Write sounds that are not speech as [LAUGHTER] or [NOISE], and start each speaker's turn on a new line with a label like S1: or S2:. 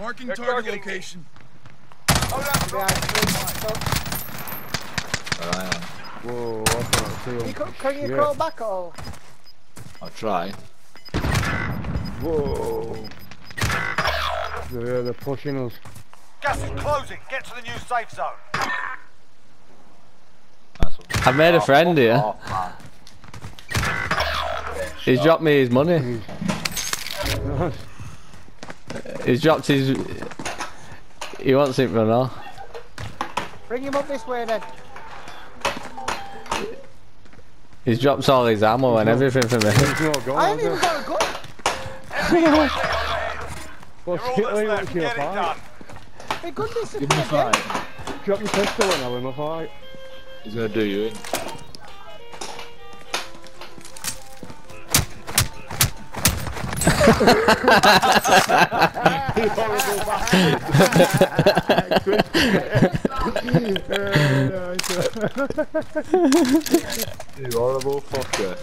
S1: Marking
S2: They're
S1: target
S2: targeting me.
S1: location.
S2: Hold on,
S3: Behind you.
S4: Alright,
S5: Whoa, I can't see
S3: You
S5: him.
S3: co- Can you
S5: Shit.
S3: crawl back or?
S4: I'll try.
S5: Whoa. They're, they're pushing us.
S2: Gas is closing. Get to the new safe zone.
S6: I've made a oh, friend here.
S4: Oh. oh
S6: He's dropped me his money. [LAUGHS] He's dropped his. He wants it for now.
S3: Bring him up this way then.
S6: He's dropped all his ammo and everything for me.
S5: He's not gone,
S3: I haven't even
S5: has he?
S3: got a gun.
S5: What's [LAUGHS]
S2: You're all
S5: it
S2: that's
S5: like
S2: left.
S5: what's your fight?
S2: done.
S3: My gun
S4: Give him a fight.
S5: Drop your pistol and I'll win my fight.
S4: He's gonna do you in. [LAUGHS] [LAUGHS] [LAUGHS] You horrible fucker.